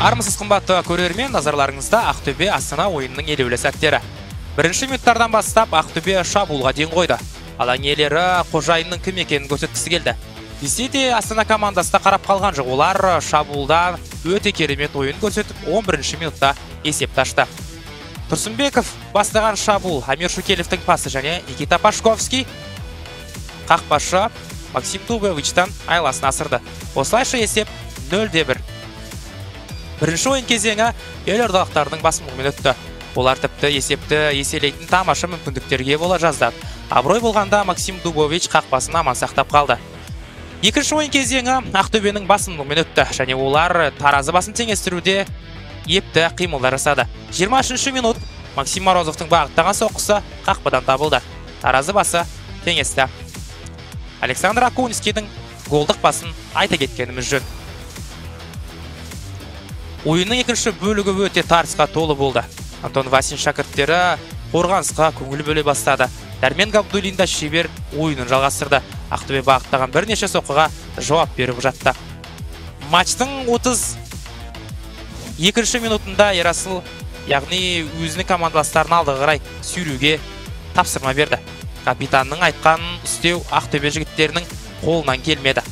армысыз қымбатты көрермен назарларыңызда ақтөбе астана ойынының елеулі сәттері. Бірінші минуттардан бастап ақтөбе шабуылға ден қойды. Алаң иелері қожайынның кім екенін көрсеткісі келді. Десе де астана командасы да қарап қалған жоқ. Олар шабуылда өте керемет ойын көрсетіп 11 минутта есепті ашты тұрсынбеков бастаған шабуыл амир шукелевтің пасы және никита пашковский қақпашы максим дубовичтан айласын асырды. Осылайша есеп 0-1 бірінші ойын кезеңі елордалықтардың басымдығымен өтті. Олар тіпті есепті еселейтін тамаша мүмкіндіктерге бола жазды абырой болғанда максим дубович қақпасын аман сақтап қалды. Екінші ойын кезеңі ақтөбенің басымдығымен өтті. Және олар таразы басын теңестіруде епті қимылдар жасады. 23 минут максим морозовтың бағыттаған соққысы қақпадан табылды. Таразы басы теңесті. Александр акунскийдің голдық басын айта кеткеніміз жөн. Ойынның екінші бөлігі өте тартысқа толы болды. Антон васин шәкірттері қорғанысқа көңіл бөле бастады. Дәрмен габдуллин да шебер ойынын жалғастырды. Ақтөбе бағыттаған бірнеше соққыға жауап беріп жатты. Матчтың 30 екінші минутында ерасыл яғни өзінің командаластарын алдыға қарай сүйреуге тапсырма берді. Капитанның айтқанын істеу ақтөбе жігіттерінің қолынан келмеді.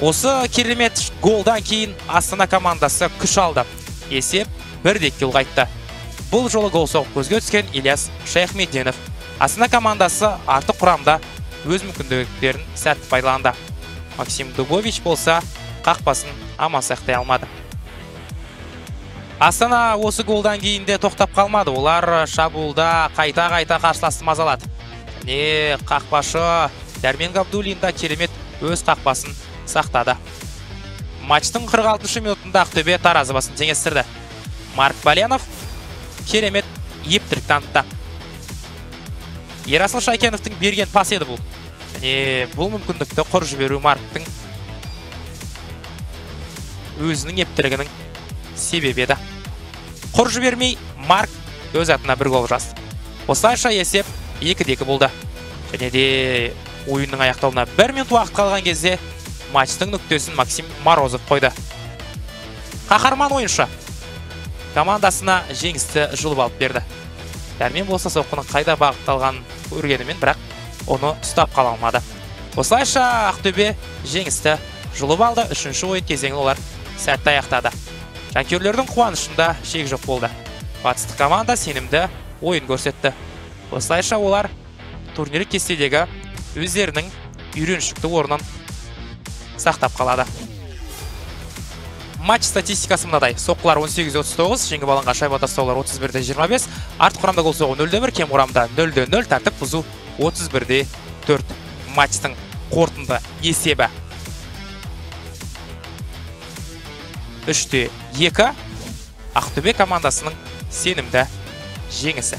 Осы керемет голдан кейін астана командасы күш алды. Есеп бірдекке ұлғайтты бұл жолы гол соғып көзге түскен ильяс шайхметденов астана командасы артық құрамда өз мүмкіндіктерін сәтті пайдаланды. Максим дубович болса қақпасын аман сақтай алмады. Астана осы голдан кейін де тоқтап қалмады. Олар шабуылда қайта қайта қарсыласты мазалады. Және қақпашы дәрмен габдуллин да керемет өз қақпасын сақтады. Матчтың 46 минутында ақтөбе таразы басын теңестірді. Марк балянов керемет ептілік танытты. Ерасыл шайкеновтың берген пас еді бұл. Және бұл мүмкіндікті құр жіберу марктың өзінің ептілігінің себебі еді. Құр жібермей марк өз атына бір гол жазды. Осылайша есеп екі екі болды. Және де ойынның аяқталуына бір минут уақыт қалған кезде матчтың нүктесін максим морозов қойды. Қаһарман ойыншы. Командасына жеңісті жұлып алып берді. Дәрмен болса соққының қайда бағытталғанын көргенімен бірақ оны ұстап қала алмады. Осылайша ақтөбе жеңісті жұлып алды. Үшінші ойын кезеңін олар сәтті аяқтады. Жанкүйерлердің қуанышында шек жоқ болды. Батыстық команда сенімді ойын көрсетті. Осылайша олар турнирлік кестедегі өздерінің үйреншікті орнын сақтап қалады. Матч статистикасы мынадай. Соққылар 18-39 жеңіп алынған шайба тастаулар 31-25 артық құрамда гол соғу 0-1 кем құрамда 0-0 тәртіп бұзу 31-4 матчтың қорытынды есебі 3-2 ақтөбе командасының сенімді жеңісі.